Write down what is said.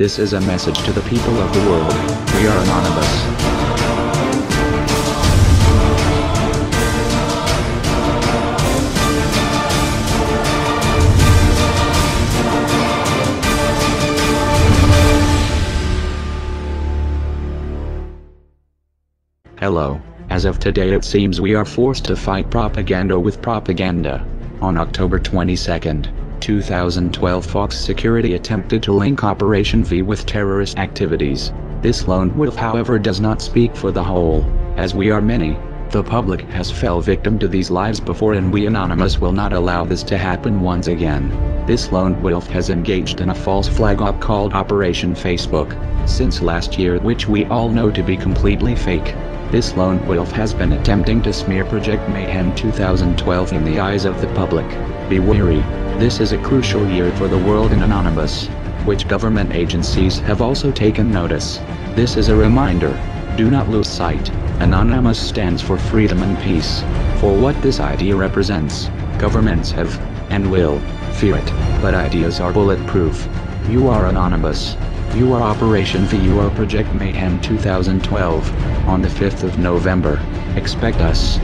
This is a message to the people of the world. We are anonymous. Hello. As of today it seems we are forced to fight propaganda with propaganda. On October 22, 2012 Fawkes Security attempted to link Operation V with terrorist activities. This lone wolf however does not speak for the whole, as we are many. The public has fell victim to these lies before and we Anonymous will not allow this to happen once again. This lone wolf has engaged in a false flag op called Operation Facebook, since last year which we all know to be completely fake. This lone wolf has been attempting to smear Project Mayhem 2012 in the eyes of the public. Be wary, this is a crucial year for the world in Anonymous, which government agencies have also taken notice. This is a reminder, do not lose sight. Anonymous stands for freedom and peace. For what this idea represents, governments have, and will, fear it, but ideas are bulletproof. You are anonymous. You are Operation V. You are Project Mayhem 2012. On the 5th of November, expect us.